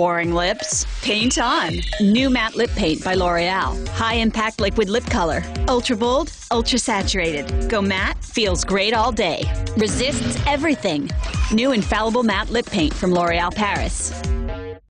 boring lips. Paint on. New matte lip paint by L'Oreal. High impact liquid lip color. Ultra bold, ultra saturated. Go matte, feels great all day. Resists everything. New infallible matte lip paint from L'Oreal Paris.